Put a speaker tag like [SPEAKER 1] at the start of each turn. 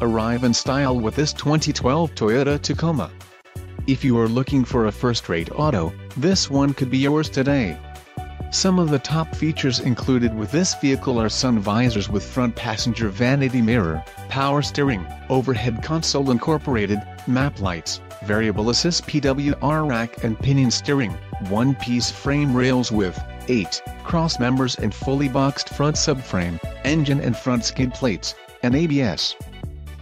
[SPEAKER 1] Arrive in style with this 2012 Toyota Tacoma. If you are looking for a first-rate auto, this one could be yours today. Some of the top features included with this vehicle are sun visors with front passenger vanity mirror, power steering, overhead console incorporated, map lights, variable assist PWR rack and pinion steering, one-piece frame rails with 8 cross members and fully boxed front subframe, engine and front skid plates, and ABS.